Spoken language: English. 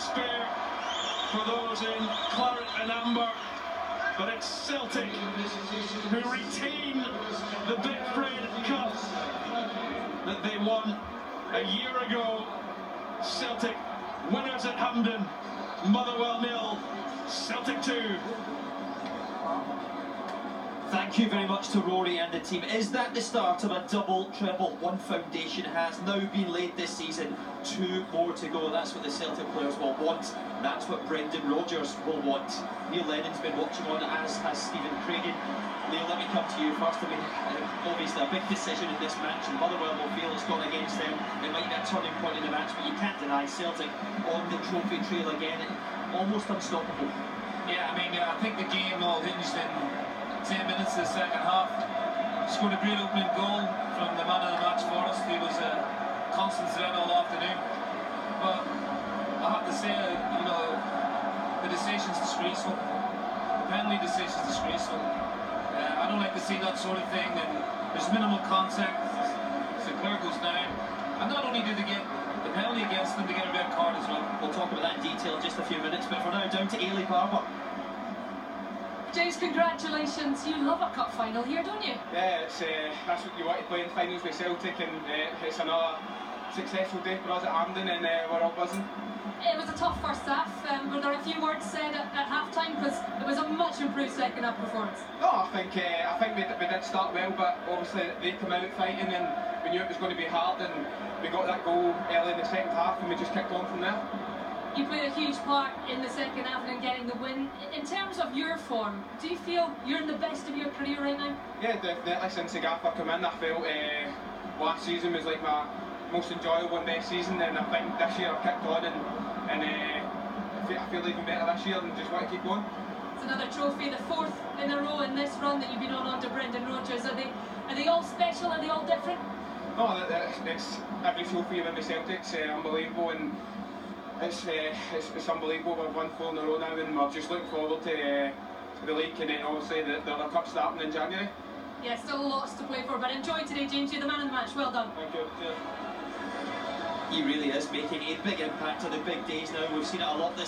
despair for those in claret and amber. But it's Celtic who retain the Betfred Cup that they won a year ago. Celtic winners at Hampden, Motherwell nil, Celtic 2. Thank you very much to Rory and the team. Is that the start of a double treble? One foundation has now been laid this season. Two more to go. That's what the Celtic players will want. That's what Brendan Rodgers will want. Neil Lennon's been watching on, as has Stephen Craigan. Neil, let me come to you first. I mean, uh, obviously a big decision in this match, and Motherwell will feel it's gone against them. It might be a turning point in the match, but you can't deny Celtic on the trophy trail again. Almost unstoppable. Yeah, I mean, uh, I think the game all hinged in 10 minutes of the second half. Scored a great opening goal from the man of the match for us. He was a constant threat all afternoon. But I have to say, uh, you know, the decision's disgraceful. The penalty decision's disgraceful. Uh, I don't like to see that sort of thing. And there's minimal contact. Sinclair goes down. And not only did they get the penalty against them, they get a red card as well. We'll talk about that in detail in just a few minutes, but for now, down to Ailey Barber. James, congratulations. You love a cup final here, don't you? Yeah, it's, uh, that's what you want to play in finals with Celtic, and uh, it's another successful day for us at Hampden, and uh, we're all buzzing. It was a tough first half. Um, were there a few words said at, at half time? Because it was a much improved second half performance. No, I think uh, I think we, we did start well, but obviously they come out fighting, and we knew it was going to be hard, and we got that goal early in the second half, and we just kicked on from there. You played a huge part in the second half and in getting the win. In terms of your form, do you feel you're in the best of your career right now? Yeah, definitely. Since the gaffer come in, I felt uh, last season was like my most enjoyable and best season, and I think this year I've kicked on and, and uh, I, feel, I feel even better this year and just want to keep going. It's another trophy, the fourth in a row in this run that you've been on under Brendan Rodgers. Are they are they all special? Are they all different? No, it's, it's every trophy in the Celtic's uh, unbelievable and it's, uh, it's, it's unbelievable. We've won four in a row now, and we're just looking forward to, uh, to the league and then obviously the, the other cup starting in January. Yeah, still lots to play for, but enjoy today, James. You're the man of the match. Well done. Thank you. Cheers. He really is making a big impact on the big days now. We've seen it a lot this